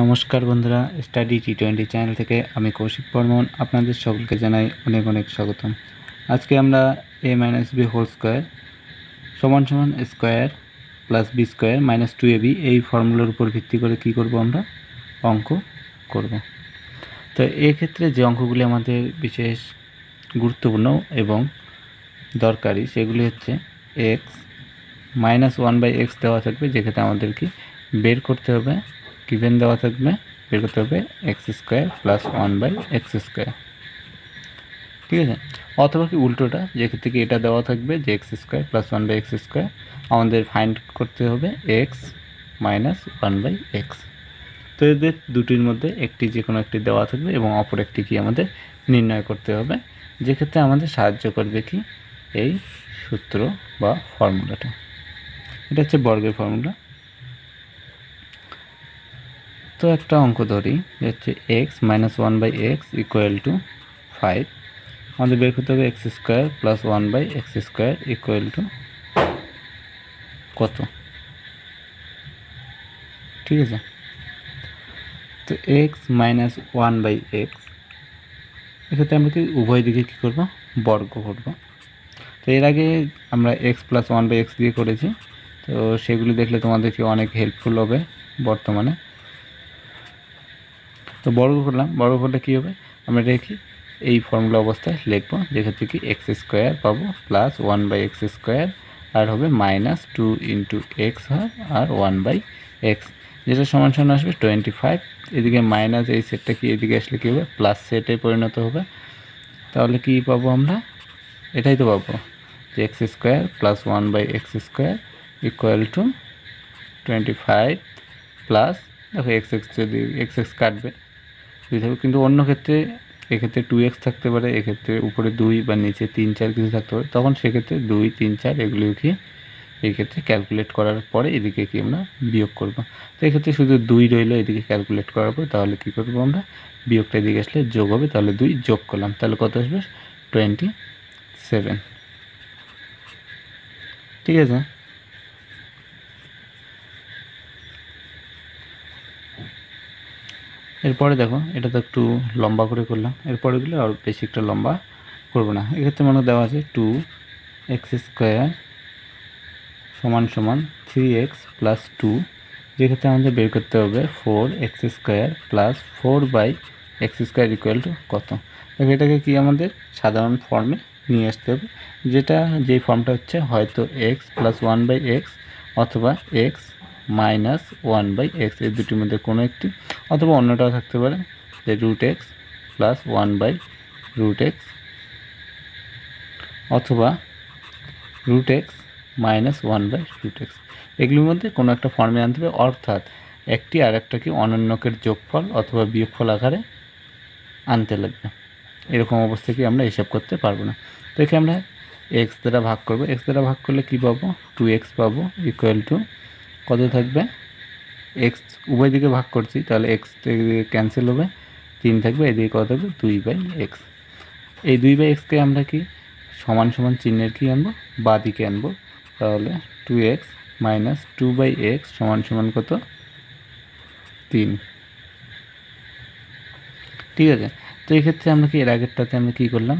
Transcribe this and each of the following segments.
নমস্কার বন্ধুরা study T twenty channel থেকে আমি কৌশিক বর্মন আপনাদের সকলকে জানাই অনেক অনেক স্বাগতম। আজকে আমরা A minus B whole square সমান সমান square plus B square minus two A B এই ফর্মুলার উপর ভিত্তি করে কি করব আমরা? অঙ্ক করব। তো এক্ষেত্রে যে অঙ্কগুলি আমাদের বিশেষ গুরুত্বপূর্ণ এবং দরকারি সেগুলি হচ্ছে X minus one by X দেওয়া থাকবে, যেক্ষেত্রে আমাদের কি বের করতে হবে গিভেন দেওয়া থাকবে বের করতে হবে X square plus one by X square ঠিক আছে? অথবা কি উল্টোটা যেক্ষেত্রে কি এটা দেওয়া থাকবে, যে X square plus one by X square আমাদের ফাইন্ড করতে হবে X minus one by X তো এদের দুটির মধ্যে একটি যে কোনো একটি দেওয়া থাকবে এবং অপর একটি কি আমাদের নির্ণয় করতে হবে। যেক্ষেত্রে আমাদের সাহায্য করবে কি? এই সূত্র বা ফর্মুলাটা। এটা হচ্ছে বর্গের ফর্মুলা। তো একটা অঙ্ক ধরি হচ্ছে X minus one by X equal to five আমাদের বের করতে হবে X square plus one by X square equal to কত? ঠিক আছে? তো X minus one by X এক্ষেত্রে আমরা কি উভয় দিকে কী করব? বর্গ করব। তো এর আগে আমরা X plus one by X দিয়ে করেছি, তো সেগুলি দেখলে তোমাদেরকে অনেক হেল্পফুল হবে বর্তমানে। তো বর্গ করলাম বর্গ করলে কী হবে? আমরা কি এই ফর্মুলা অবস্থায় লিখব যেক্ষেত্রে কি এক্স স্কোয়ার পাবো plus one by X square আর হবে মাইনাস টু ইন্টু এক্স হয়, আর ওয়ান বাই এক্স যেটা সমান সমান আসবে টোয়েন্টি ফাইভ এদিকে মাইনাস এই সেটটা কি, এদিকে আসলে কী হবে? প্লাস সেটে পরিণত হবে। তাহলে কি পাবো আমরা? এটাই তো পাবো যে X square plus one by X square equal to twenty five plus দেখো এক্স এক্স যদি এক্স এক্স কাটবে। দুই থাকবে কিন্তু অন্য ক্ষেত্রে, এক্ষেত্রে টু এক্স থাকতে পারে, এক্ষেত্রে উপরে দুই বা নিচে তিন চার কিছু থাকতে পারে। তখন সেক্ষেত্রে দুই, তিন, চার এগুলো কি এই ক্ষেত্রে ক্যালকুলেট করার পরে এদিকে কি আমরা বিয়োগ করব। তো এক্ষেত্রে শুধু দুই রইল, এদিকে ক্যালকুলেট করার পর তাহলে কী করব আমরা? বিয়োগটা এদিকে আসলে যোগ হবে, তাহলে দুই যোগ করলাম। তাহলে কত আসবে? টোয়েন্টি সেভেন ঠিক আছে? এরপরে দেখো, এটা তো একটু লম্বা করে করলাম। এরপরেগুলো আর বেশি একটা লম্বা করব না। এক্ষেত্রে মনে দেওয়া আছে টু এক্স স্কোয়ার সমান সমান থ্রি এক্স প্লাস টু যেক্ষেত্রে আমাদের বের করতে হবে four X square plus four by X square equal to কত? দেখো, এটাকে কি আমাদের সাধারণ ফর্মে নিয়ে আসতে হবে। যেটা যেই ফর্মটা হচ্ছে হয়তো X plus one by X অথবা X minus one by X এই দুটির মধ্যে কোনো একটি অথবা অন্যটাও থাকতে পারে। যে root X plus one by root X অথবা root X minus one by root X এগুলির মধ্যে কোনো একটা ফর্মে আনতে হবে, অর্থাৎ একটি আর একটাকে অনন্যকের যোগফল অথবা বিয়োগফল আকারে আনতে লাগবে। এরকম অবস্থায় কি আমরা হিসাব করতে পারব না। তো আমরা এক্স দ্বারা ভাগ করব। এক্স দ্বারা ভাগ করলে কী পাবো? টু এক্স পাবো ইকুয়াল টু কত থাকবে? এক্স উভয় দিকে ভাগ করছি, তাহলে এক্স ক্যান্সেল হবে, তিন থাকবে এদিকে কত থাকবে দুই বাই এক্স এই দুই বাই এক্সকে আমরা কি, সমান সমান চিহ্নের কি আনব? বা দিকে আনব, তাহলে two X minus two by X সমান সমান কত? তিন। ঠিক আছে? তো এই ক্ষেত্রে আমরা কি, এর আগেরটাতে আমরা কী করলাম,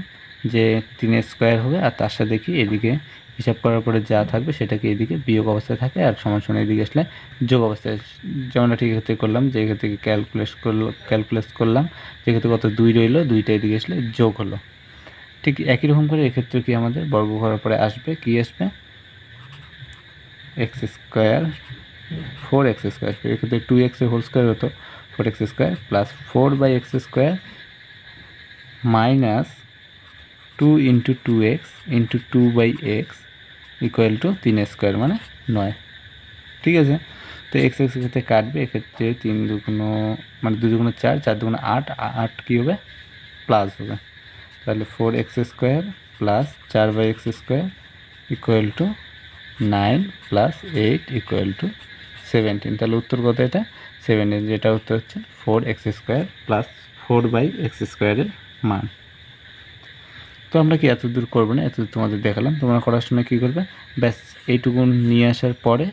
যে তিনের স্কোয়ার হবে, আর তার সাথে কি, এদিকে হিসাব করার পরে যা থাকবে সেটাকে এদিকে বিয়োগ অবস্থায় থাকে আর সমান সমান এদিকে আসলে যোগ অবস্থায় যেমনটা ঠিক ক্ষেত্রে করলাম, যে ক্ষেত্রে ক্যালকুলেট করল ক্যালকুলেট করলাম যেক্ষেত্রে কত দুই রইল, দুইটা এদিকে আসলে যোগ হলো। ঠিক একই রকম করে এক্ষেত্রে কি আমাদের বর্গ করার পরে আসবে? কি আসবে? X square four X square এক্ষেত্রে টু এক্সের হোল স্কোয়ার হতো four X square plus four by X square minus two into two X into two by X equal to তিন স্কোয়ার মানে নয়। ঠিক আছে? তো এক্স এক্স ক্ষেত্রে কাটবে, এক্ষেত্রে তিন দুগুণো মানে দু দুগুণো চার চার দুগুণো আট আট কী হবে? প্লাস হবে। তাহলে ফোর এক্স স্কোয়ার প্লাস চার by X square equal to nine plus eight equal to seventeen তাহলে উত্তর কত এটা? সেভেন্টিন যেটা উত্তর হচ্ছে four X square plus four by X স্কোয়ারের মান। তো আমরা কি এত দূর করব না? এত দূর তোমাদের দেখালাম। তোমরা করার সময় কী করবে? ব্যাস, এইটুকু নিয়ে আসার পরে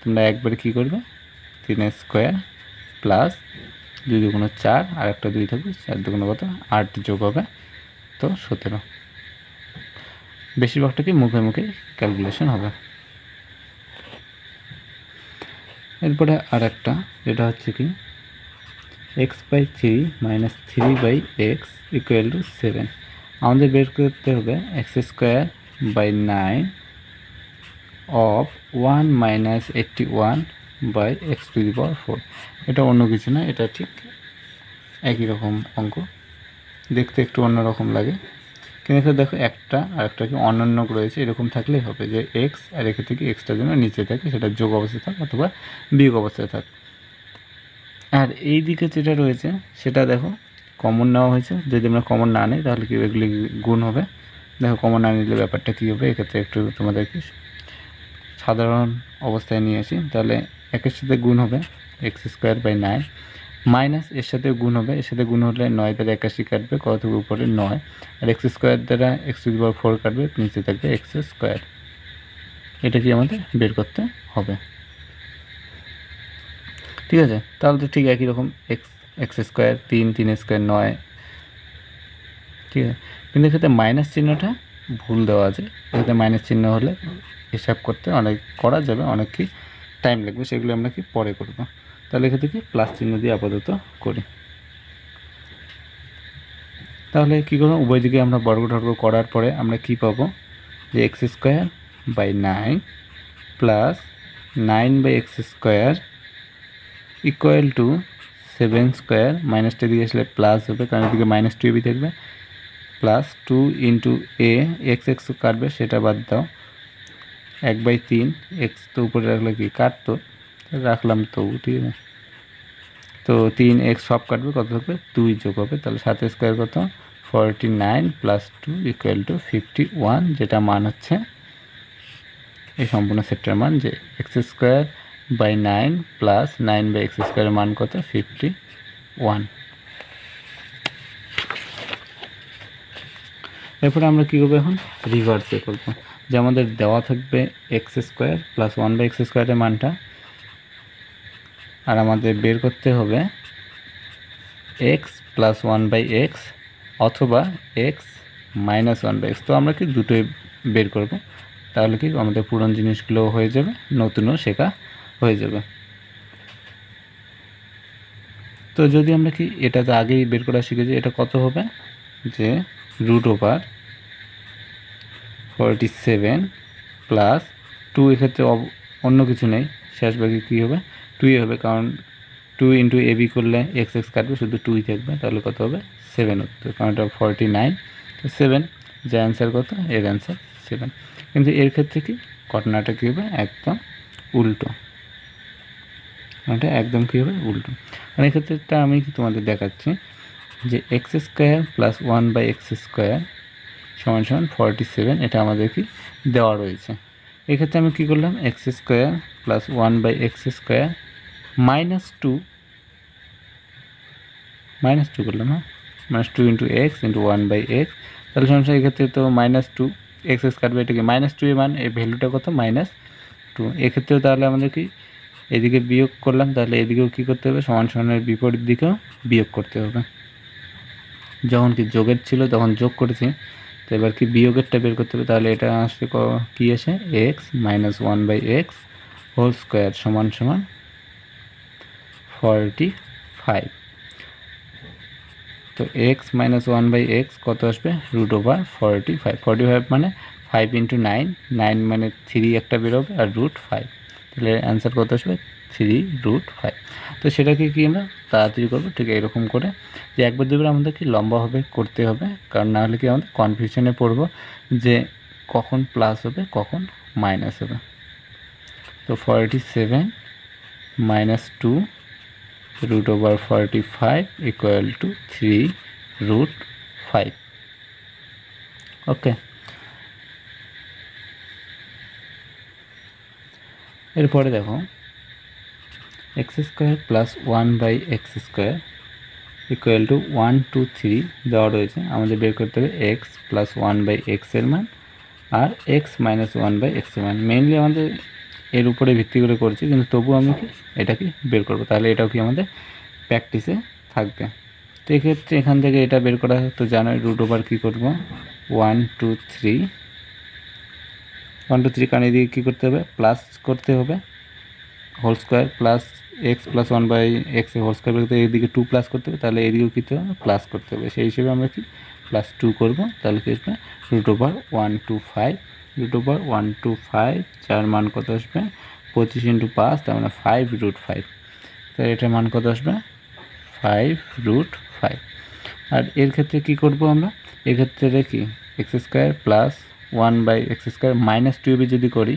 তোমরা একবারে কী করবে? তিন স্কোয়ার প্লাস দুই দুগুণ চার আর একটা দুই থাকবে চার দুগুণ কত? আট যোগ হবে তো সতেরো। বেশিরভাগটা কি মুখে মুখে ক্যালকুলেশন হবে। এরপরে আর একটা যেটা হচ্ছে কি? X by three minus three by X equal to seven আমাদের বের করতে হবে X square by nine of one minus eighty one by X to the power four. এটা অন্য কিছু না, এটা ঠিক একই রকম অঙ্ক। দেখতে একটু অন্যরকম লাগে। কিন্তু দেখো একটা আর একটা কি অনন্য রয়েছে, এরকম থাকলেই হবে যে এক্স আর এখান থেকে এক্সটার জন্য নিচে থাকে, সেটা যোগ অবস্থায় থাক অথবা বিয়োগ অবস্থায় থাক। আর এই দিকে যেটা রয়েছে, সেটা দেখো কমন নেওয়া হয়েছে। যদি আমরা কমন না নিই, তাহলে কি এগুলি গুণ হবে? দেখো কমন না নিলে ব্যাপারটা কী হবে? এক্ষেত্রে একটু তোমাদেরকে সাধারণ অবস্থায় নিয়ে আসি। তাহলে একের সাথে গুণ হবে X square by nine minus এর সাথে গুণ হবে। এর সাথে গুণ হলে নয় দ্বারা একাশি কাটবে, কত উপরে নয়। আর এক্স স্কোয়ার দ্বারা এক্স টু পাওয়ার ফোর কাটবে, নিচে থাকবে এক্স স্কোয়ার এটা কি আমাদের বের করতে হবে? ঠিক আছে? তাহলে তো ঠিক একই রকম এক্স এক্স স্কোয়ার তিন তিন স্কোয়ার নয়। ঠিক আছে? কিন্তু এক্ষেত্রে মাইনাস চিহ্নটা ভুল দেওয়া আছে। এক্ষেত্রে মাইনাস চিহ্ন হলে হিসাব করতে অনেক, করা যাবে, অনেক কি টাইম লাগবে, সেগুলো আমরা কি পরে করব। তাহলে এক্ষেত্রে কি প্লাস চিহ্ন দিয়ে আপাতত করি। তাহলে কী করব? উভয় দিকে আমরা বর্গ টর্গ করার পরে আমরা কি পাবো? যে X square by nine plus nine by X square equal to seven square মাইনাসটা দিকে আসলে প্লাস হবে কারণ এদিকে মাইনাস টু এবি থাকবে। Plus two into A X X কাটবে, সেটা বাদ দাও। এক বাই তিন এক্স তো উপরে রাখলে কি? কাটতো। রাখলাম তবু ঠিক আছে। তো তিন এক্স সব কাটবে, কত থাকবে? দুই যোগ হবে, তাহলে সাত স্কোয়ার কত? Forty nine plus two equal to fifty one যেটা মান হচ্ছে, এই সম্পূর্ণ সেটটার মান, যে X square by nine plus nine by X স্কোয়ারের মান কত? ফিফটি ওয়ান এরপরে আমরা কী করব এখন? রিভার্সে করব। যে আমাদের দেওয়া থাকবে X square plus one by X স্কোয়ারের মানটা, আর আমাদের বের করতে হবে X plus one by X অথবা X minus one by X তো আমরা কি দুটোই বের করব? তাহলে কি আমাদের পুরনো জিনিসগুলো হয়ে যাবে, নতুনও শেখা হয়ে যাবে। তো যদি আমরা কি এটা তো আগেই বের করা শিখেছি, এটা কত হবে? যে root over forty seven plus two এক্ষেত্রে অন্য কিছু নেই। শেষ বাকি কী হবে? টুই হবে, কারণ টু ইন্টু এ বি করলে এক্স এক্স কাটবে, শুধু টুই থাকবে, তাহলে কত হবে? সেভেন উত্তর কারণ এটা ফর্টি নাইন তো সেভেন যে অ্যান্সার কত? এর অ্যান্সার সেভেন কিন্তু এর ক্ষেত্রে কি? ঘটনাটা কী হবে? একদম উল্টো। এটা একদম কী হবে, উল্টো। আর এক্ষেত্রেটা আমি তোমাদের দেখাচ্ছি, যে X square plus one by X square সমান সমান ফর্টি সেভেন এটা আমাদের কি দেওয়া রয়েছে। এক্ষেত্রে আমি কী করলাম X square plus one by X square minus two minus two করলাম হ্যাঁ? Minus two into X into one by X তাহলে সমস্যা এক্ষেত্রে তো মাইনাস টু এক্স এক্স কাটবে এটাকে মাইনাস টু এর মান এই ভ্যালুটা কত? মাইনাস টু এক্ষেত্রেও তাহলে আমাদের কি এদিকে বিয়োগ করলাম, তাহলে এদিকেও কী করতে হবে? সমান সমানের বিপরীত দিকেও বিয়োগ করতে হবে। যখন কি যোগের ছিল, তখন যোগ করেছি। তো এবার কি বিয়োগেরটা বের করতে হবে? তাহলে এটা আসবে কী আসে? X minus one by X whole square সমান সমান ফর্টি ফাইভ তো X minus one by X কত আসবে? Root over forty five forty five মানে ফাইভ ইন্টু নাইন নাইন মানে থ্রি একটা বেরোবে আর রুট ফাইভ তাহলে অ্যান্সার কত আসবে? থ্রি রুট ফাইভ তো সেটাকে কি আমরা তাড়াতাড়ি করব? ঠিক এরকম করে যে একবার দুবার আমাদের কি লম্বাভাবে করতে হবে। কারণ না হলে কি আমাদের কনফিউশনে পড়ব যে কখন প্লাস হবে, কখন মাইনাস হবে। তো forty seven minus two root over over 45 equal to 3 root 5 okay এরপরে দেখো X square plus one by X square equal to one two three দেওয়া রয়েছে। আমাদের বের করতে হবে এক্স প্লাস ওয়ান বাই এক্সের মান আর এক্স মাইনাস ওয়ান বাই এক্সের মান। মেনলি আমাদের এর উপরে ভিত্তি করে করছি, কিন্তু তবু আমি কি এটাকে বের করব। তাহলে এটাও কি আমাদের প্র্যাকটিসে থাকবে। তো এক্ষেত্রে এখান থেকে এটা বের করা তো জানোই রুট ওভার কী করব? One two three one two three কারণ এদিকে কী করতে হবে? প্লাস করতে হবে। Whole square plus X plus one by X whole square করতে এদিকে টু প্লাস করতে হবে, তাহলে এদিকেও কী হবে? প্লাস করতে হবে। সেই হিসেবে আমরা কি? প্লাস টু করব। তাহলে কী আসবে? Root over one two five root over one two five যার মান কত আসবে? পঁচিশ ইন্টু পাঁচ, তার মানে ফাইভ রুট ফাইভ তাহলে এটার মান কত আসবে? ফাইভ রুট ফাইভ আর এর ক্ষেত্রে কি করব আমরা? এক্ষেত্রে কি? X square plus one by X square minus two B যদি করি,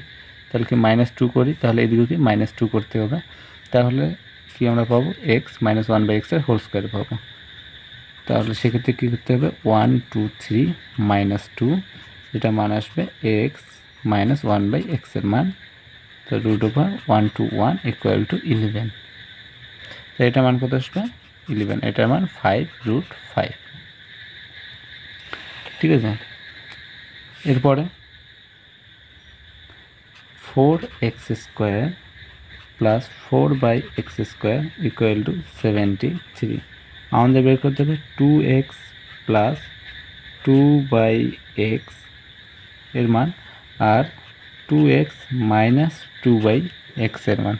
তাহলে কি মাইনাস টু করি? তাহলে এদিকে কি মাইনাস টু করতে হবে। তাহলে কি আমরা পাবো? এক্স মাইনাস ওয়ান বাই এক্সের হোল স্কোয়ার পাবো। তাহলে সেক্ষেত্রে কী করতে হবে? One, two, three minus two, যেটা মান আসবে এক্স মাইনাস ওয়ান বাই এক্সের মান। তো root over one two one equal to eleven. তো এটা মান কত আসবে? ইলেভেন। এটার মান ফাইভ রুট ফাইভ। ঠিক আছে? এরপরে four X square plus four by X square equal to seventy three আমাদের বের করতে হবে two X plus two by এক্সের মান আর two X minus two by এক্সের মান।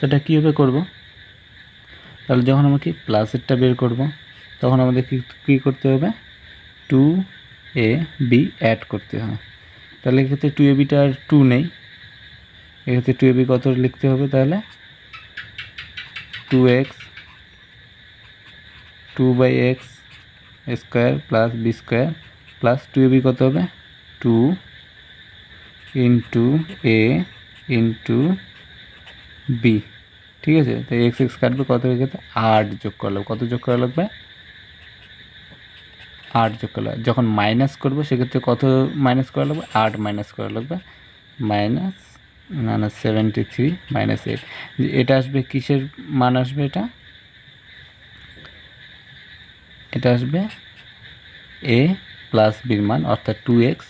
সেটা কীভাবে করব? তাহলে যখন আমাকে প্লাসেরটা বের করব তখন আমাদের কী করতে হবে? টু এ বি অ্যাড করতে হবে তাহলে এক্ষেত্রে টু এ বিটা আর টু নেই। এক্ষেত্রে টু এ বি কত লিখতে হবে তাহলে? Two X two by X square plus B square plus two A B কত হবে? Two into A into B ঠিক আছে? তো এক্স এক্স কাটবে কত গেছে আট যোগ করা লাগবে কত যোগ করা লাগবে? আট যোগ করা লাগবে যখন মাইনাস করব, সেক্ষেত্রে কত মাইনাস করা লাগবে? আট মাইনাস করা লাগবে। মাইনাস না না সেভেন্টি থ্রি মাইনাস এইট এটা আসবে কিসের মান আসবে এটা? এটা আসবে এ প্লাস বির মান, অর্থাৎ two X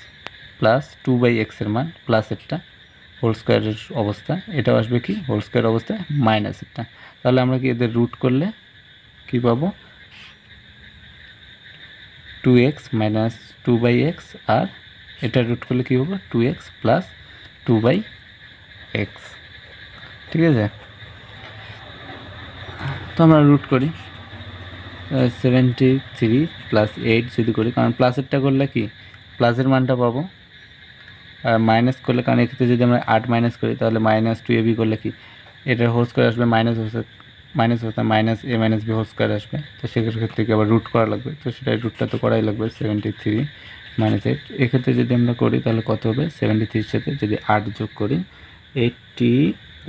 plus two by এক্সের মান প্লাসেরটা হোল স্কোয়ারের অবস্থা। এটাও আসবে কি? হোল স্কোয়ার অবস্থায় মাইনাসেরটা তাহলে আমরা কি এদের রুট করলে কি পাবো? Two X minus two by X আর এটা রুট করলে কী হবে? Two X plus two by X ঠিক আছে? তো আমরা রুট করি। সেভেন্টি থ্রি প্লাস এইট যদি করি, কারণ প্লাসেরটা করলে কি? প্লাসের মানটা পাবো। আর মাইনাস করলে, কারণ এক্ষেত্রে যদি আমরা আট মাইনাস করি, তাহলে মাইনাস টু এ বি করলে কি? এটার হোল স্কোয়ার আসবে মাইনাস মাইনাস হতে minus A minus B whole square আসবে। তো সেক্ষেত্রে ক্ষেত্রে আবার রুট করা লাগবে। তো সেটা রুটটা তো করাই লাগবে সেভেন্টি থ্রি মাইনাস এইট এক্ষেত্রে যদি আমরা করি, তাহলে কত হবে? সেভেন্টি থ্রির সাথে যদি আট যোগ করি eighty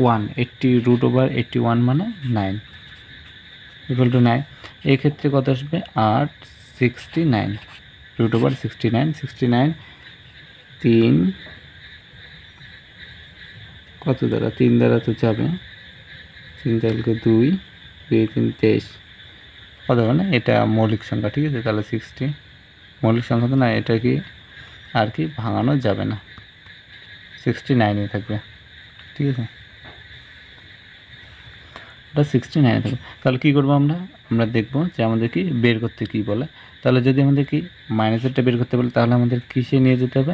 one eighty root over eighty one মানে নাইন ইকুয়াল টু নাইন এক্ষেত্রে কত আসবে? আট sixty nine root over sixty nine sixty nine তিন। কত দ্বারা? তিন দ্বারা তো যাবে। তিন তাহলে দুই দুই তিন তেইশ। কত হবে না এটা মৌলিক সংখ্যা, ঠিক আছে? তাহলে সিক্সটি মৌলিক সংখ্যা তো না, এটা কি আর কি ভাঙানো যাবে না। সিক্সটি নাইনে থাকবে, ঠিক আছে? ওটা সিক্সটি নাইনে থাকবে। তাহলে কী করব আমরা? আমরা দেখব যে আমাদের কি বের করতে কী বলে। তাহলে যদি আমাদের কি মাইনাসেরটা বের করতে বলে, তাহলে আমাদের কিসে নিয়ে যেতে হবে?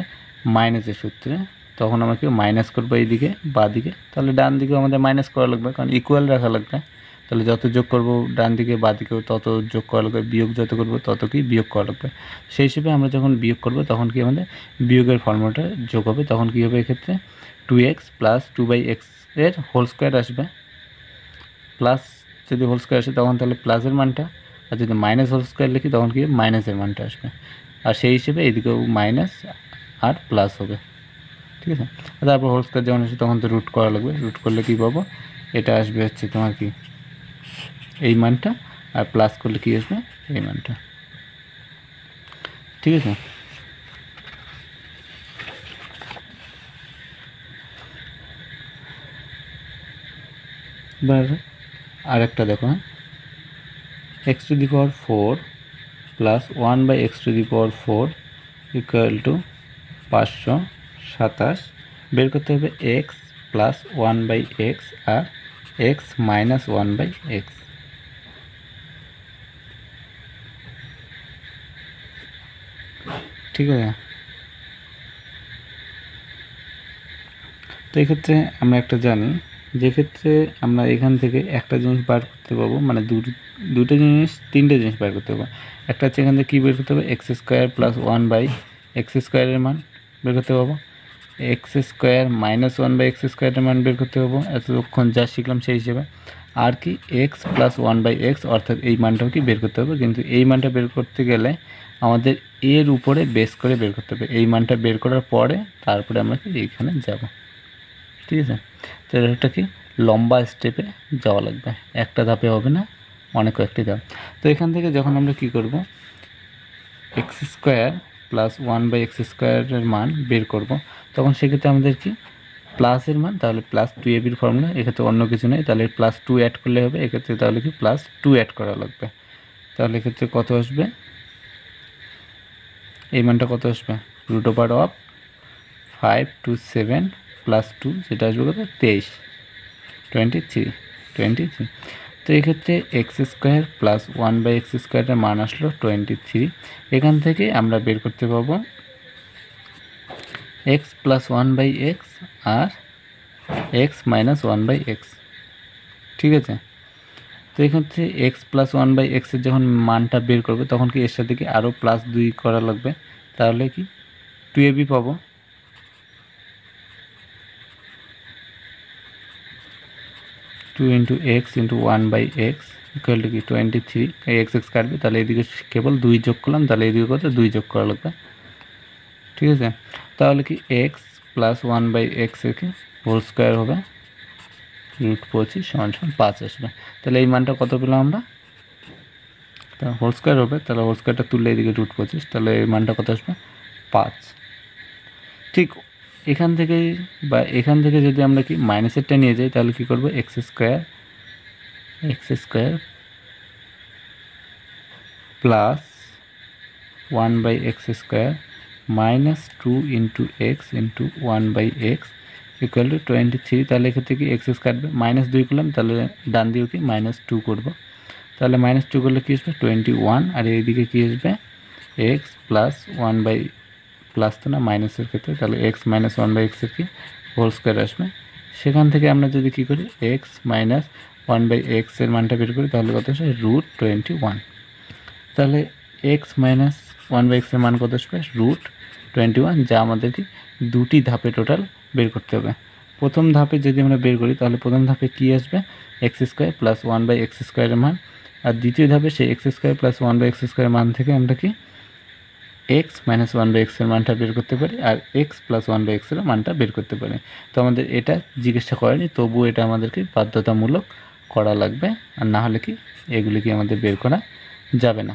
মাইনাসের সূত্রে। তখন আমরা কি মাইনাস করব এইদিকে বা দিকে তাহলে ডান দিকেও আমাদের মাইনাস করা লাগবে, কারণ ইকুয়াল রাখা লাগবে। তাহলে যত যোগ করব ডান দিকে বা দিকেও তত যোগ করা লাগবে, বিয়োগ যত করব তত কি বিয়োগ করা লাগবে। সেই হিসেবে আমরা যখন বিয়োগ করব, তখন কি আমাদের বিয়োগের ফর্মুলাটা যোগ হবে। তখন কী হবে এক্ষেত্রে? Two x plus two by এক্সের হোল স্কোয়ার আসবে। প্লাস যদি হোল স্কোয়ার আসে, তখন তাহলে প্লাসের মানটা। আর যদি মাইনাস হোল স্কোয়ার লিখি, তখন কি মাইনাসের মানটা আসবে। আর সেই হিসেবে এদিকেও মাইনাস আর প্লাস হবে। ঠিক আছে? তারপর হোল স্কোয়ার যখন আসে তখন তো রুট করা লাগবে। রুট করলে কী পাবো? এটা আসবে হচ্ছে তোমার কি? এই মানটা আর প্লাস করলে কী আসবে? এই মানটা। ঠিক আছে? এবার আরেকটা দেখো হ্যাঁ? X to the power four plus one by x to the power four equal to পাঁচশো সাতাশ, বের করতে হবে x plus one by x R x minus one by x ঠিক আছে? তো এক্ষেত্রে আমরা একটা জানি, যে ক্ষেত্রে আমরা এখান থেকে একটা জিনিস বার করতে পারব মানে দুটো জিনিস, তিনটে জিনিস বার করতে পারব। একটা হচ্ছে এখান থেকে কী বের করতে হবে? X square plus one by x স্কোয়ারের মান বের করতে পারব। X square minus one by x স্কোয়ারের মান বের করতে পারব এতক্ষণ যা শিখলাম সেই হিসেবে। আর কি x plus one by x অর্থাৎ এই মানটাও কি বের করতে হবে? কিন্তু এই মানটা বের করতে গেলে আমাদের এর উপরে বেস করে বের করতে হবে। এই মানটা বের করার পরে তারপরে আমরা কি এইখানে যাব। ঠিক আছে? তো এটা কি? লম্বা স্টেপে যাওয়া লাগবে। একটা ধাপে হবে না, অনেক কয়েকটি ধাপ। তো এখান থেকে যখন আমরা কি করব? X square plus one by x স্কোয়ারের মান বের করব। তখন সেক্ষেত্রে আমাদের কি? প্লাসের মান, তাহলে প্লাস টু এবির ফর্মুলা এক্ষেত্রে অন্য কিছু নেই, তাহলে প্লাস টু অ্যাড করলে হবে, এক্ষেত্রে তাহলে কি প্লাস টু অ্যাড করা লাগবে। তাহলে এক্ষেত্রে কত আসবে? এই মানটা কত আসবে? Root of five two seven plus two যেটা আসবে কত? তেইশ। টোয়েন্টি থ্রি টোয়েন্টি থ্রি তো এক্ষেত্রে x square plus one by x স্কোয়ারের মান আসলো টোয়েন্টি থ্রি এখান থেকে আমরা বের করতে পারব x plus one by x R x minus one by x ঠিক আছে? তো এক্ষেত্রে এক্স প্লাস ওয়ান বাই এক্সের যখন মানটা বের করবে, তখন কি এর সাথে কি আরও প্লাস দুই করা লাগবে? তাহলে কি? টু এবি পাবো। Two into x into one by x equal to কি? টোয়েন্টি থ্রি এক্স এক্স কাটবে, তাহলে এদিকে কেবল দুই যোগ করলাম, তাহলে এদিকে কত? দুই যোগ করা লাগবে। ঠিক আছে? তাহলে কি x plus one by x একে হোল স্কোয়ার হবে? রুট পঁচিশ সমান সমান পাঁচ আসবে। তাহলে এই মানটা কত পেলাম আমরা? তা হোল স্কোয়ার হবে, তাহলে হোল স্কোয়ারটা তুললে এদিকে রুট পঁচিশ, তাহলে এই মানটা কত আসবে? পাঁচ। ঠিক এখান থেকে বা এখান থেকে যদি আমরা কি মাইনাসেরটা নিয়ে যাই, তাহলে কি করব? X square x square plus one by x square minus two into x into one by x equal to twenty three তাহলে এক্ষেত্রে কি এক্সেস কাটবে। মাইনাস দুই করলাম, তাহলে ডান দিয়েও কি? মাইনাস টু করব। তাহলে মাইনাস টু করলে কী আসবে? টোয়েন্টি ওয়ান আর এইদিকে কী আসবে? X plus one by plus তো না, মাইনাসের ক্ষেত্রে, তাহলে এক্স মাইনাস ওয়ান বাই এক্সের কি? হোল স্কোয়ার আসবে। সেখান থেকে আমরা যদি কী করি? এক্স মাইনাস ওয়ান বাই এক্সের মানটা বের করি, তাহলে কত আসবে রুট টোয়েন্টি ওয়ান তাহলে এক্স মাইনাস ওয়ান বাই এক্সের মান কত আসবে রুট টোয়েন্টি ওয়ান যা আমাদেরকে দুটি ধাপে টোটাল বের করতে হবে। প্রথম ধাপে যদি আমরা বের করি, তাহলে প্রথম ধাপে কী আসবে? X square plus one by x স্কোয়ারের মান। আর দ্বিতীয় ধাপে সেই x square plus one by x স্কোয়ারের মান থেকে আমরা কি? এক্স মাইনাস ওয়ান বাই এক্সের মানটা বের করতে পারি, আর এক্স প্লাস ওয়ান বাই এক্সের মানটা বের করতে পারি। তো আমাদের এটা জিজ্ঞাসা করেনি তবুও এটা আমাদেরকে বাধ্যতামূলক করা লাগবে। আর না হলে কি, এগুলি কি আমাদের বের করা যাবে না।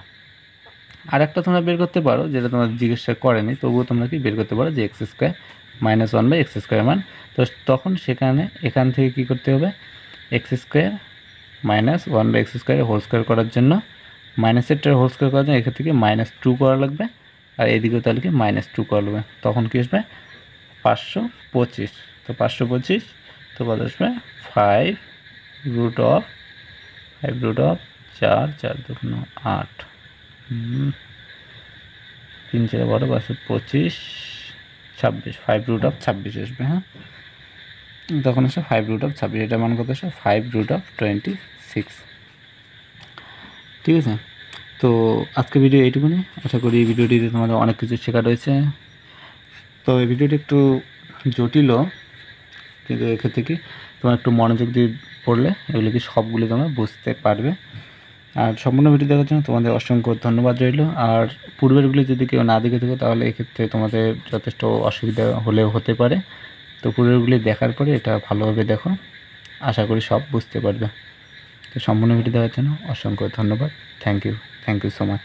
আর একটা তোমরা বের করতে পারো, যেটা তোমার জিজ্ঞাসা করেনি, তবুও তোমরা কি বের করতে পারো যে x square minus one by x square মান। তো তখন সেখানে, এখান থেকে কি করতে হবে? X square minus one by x square whole square করার জন্য মাইনাসেরটার হোল স্কোয়ার করার জন্য এখান থেকে মাইনাস টু করা লাগবে, আর এদিকেও তাহলে কি মাইনাস টু করা লাগবে। তখন কি আসবে? পাঁচশো পঁচিশ। তো পাঁচশো পঁচিশ, তো কত আসবে? Five root of five root of চার চার দুগুণ আট। তিন চার বারো পাঁচশো পঁচিশ, ছাব্বিশ। ফাইভ রুট অফ ছাব্বিশ আসবে হ্যাঁ? তখন আসে ফাইভ রুট অফ ছাব্বিশ। এটা মান কত আসে? Five root of twenty six ঠিক আছে? তো আজকে ভিডিও এইটুকুনি। আশা করি এই ভিডিওটিতে তোমাদের অনেক কিছু শেখা রয়েছে। তো এই ভিডিওটি একটু জটিলও, কিন্তু এক্ষেত্রে কি তোমার একটু মনোযোগ দিয়ে পড়লে এগুলো কি সবগুলি তোমরা বুঝতে পারবে। আর সম্পূর্ণ ভিডিও দেখার জন্য তোমাদের অসংখ্য ধন্যবাদ রইল। আর পূর্বেরগুলি যদি কেউ না দেখে থাকো, তাহলে এক্ষেত্রে তোমাদের যথেষ্ট অসুবিধা হলেও হতে পারে। তো পূর্বেরগুলি দেখার পরে এটা ভালোভাবে দেখো। আশা করি সব বুঝতে পারবে। তো সম্পূর্ণ ভিডিও দেখার জন্য অসংখ্য ধন্যবাদ। Thank you thank you so much